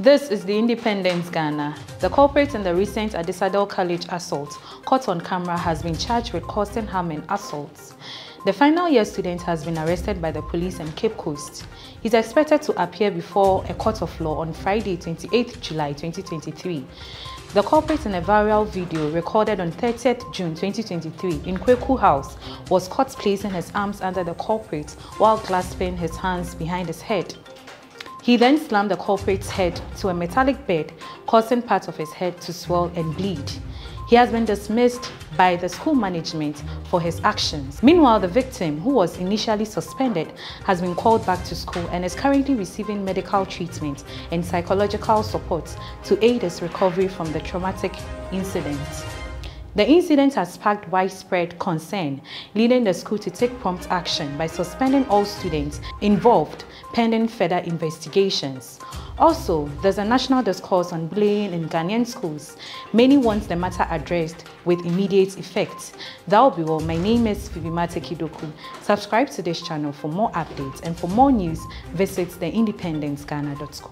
This is the Independence Ghana. The culprit in the recent Adisadel College assault, caught on camera, has been charged with causing harm and assaults. The final year student has been arrested by the police in Cape Coast. He's expected to appear before a court of law on Friday, 28 July 2023. The culprit in a viral video recorded on 30th June 2023 in Kweku House was caught placing his arms under the culprit while clasping his hands behind his head. He then slammed the culprit's head to a metallic bed, causing part of his head to swell and bleed. He has been dismissed by the school management for his actions. Meanwhile, the victim, who was initially suspended, has been called back to school and is currently receiving medical treatment and psychological support to aid his recovery from the traumatic incident. The incident has sparked widespread concern, leading the school to take prompt action by suspending all students involved pending further investigations. Also, there's a national discourse on bullying in Ghanaian schools. Many want the matter addressed with immediate effect. That will be all. My name is Fibimate Kidoku. Subscribe to this channel for more updates and for more news, visit theindependenceghana.com.